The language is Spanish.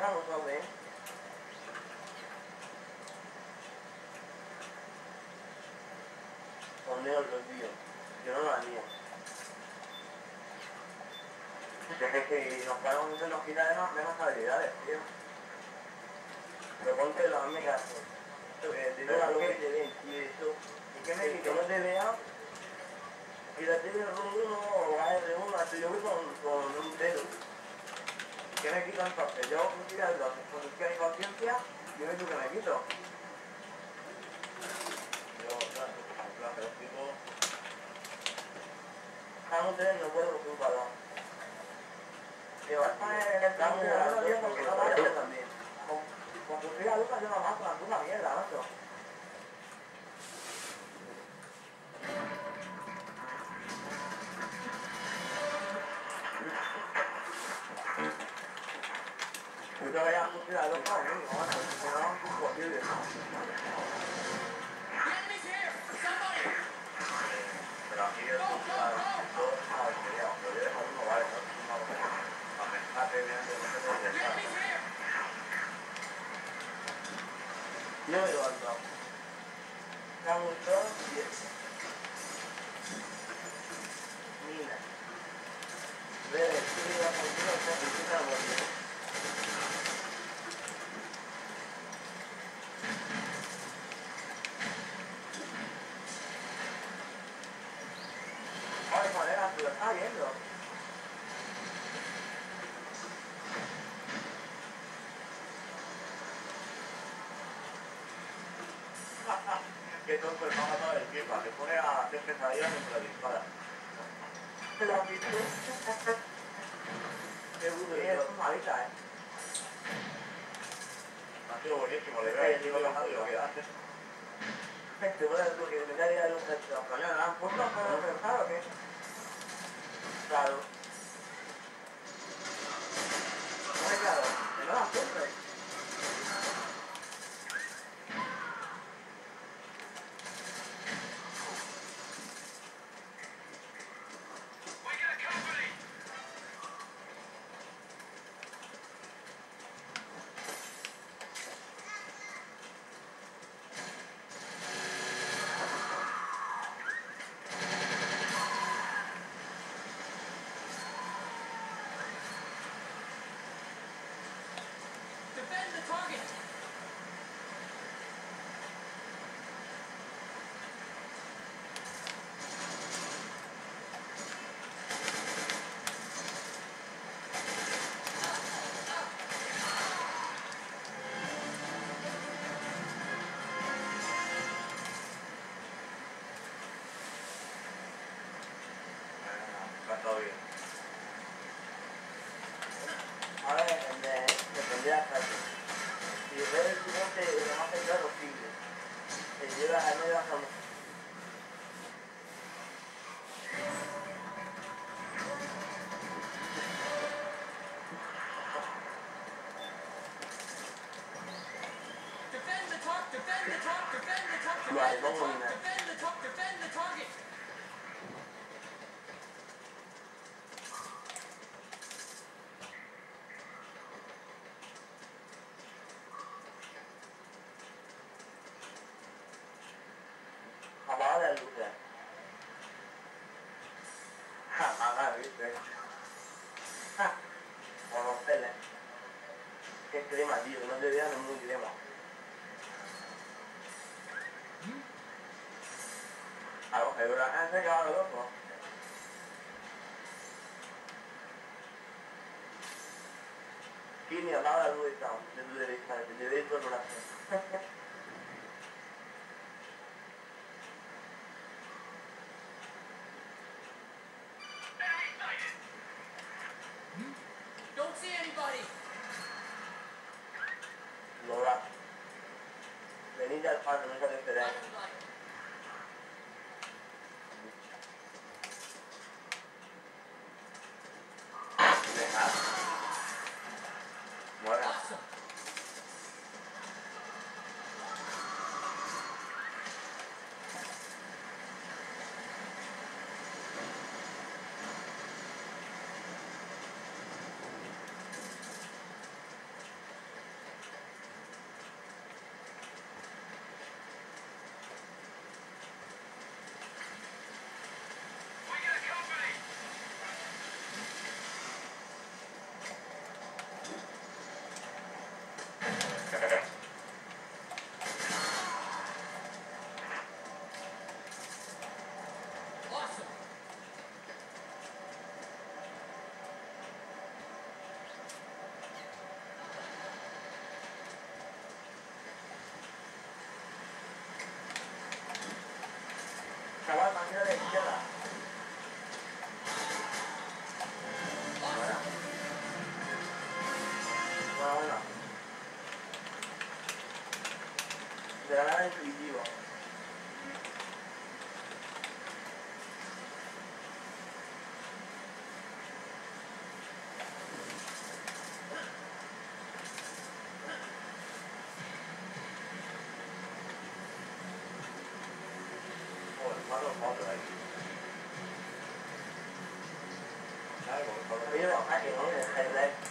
vamos a ver. Torneo. Yo no lo haría. Si nos quedamos de nos quita de más, habilidades, tío. Pero ponte la hazme caso. Eh, dile la luz que te eso. ¿Y qué me quito? no te vea? Y la tiene R1 o AR1, yo voy con... ¿Qué me quito entonces? Yo con tirarlo, con mi conciencia, yo me que me quito. Yo, claro, claro, pero tipo, Estamos teniendo no puedo un balón. Digo, porque no también. Con, con tu Lucas yo no mato puta mierda, macho. No dado. Estamos todos bien. Mira. Ve, tú me vas a decir a usted que tú te aburres. Ay, colega, tú lo estás viendo. Que tonto el mamá todo el equipo, que pone a hacer pesadillas mientras dispara. Qué burro, es malita, eh. Ha sido buenísimo, le veo el bajando y lo que hace. Te voy a decir que me daría un ¿no han puesto a poder pensar o qué? Claro. いないどこもいない浜がいるぜ浜がいるぜ Över en cigarr upp va? Kilian har jag roligt namn, det blir liksom inte, du vet. Don't see anybody. Laura. They need that 哦，他都跑出来。的还，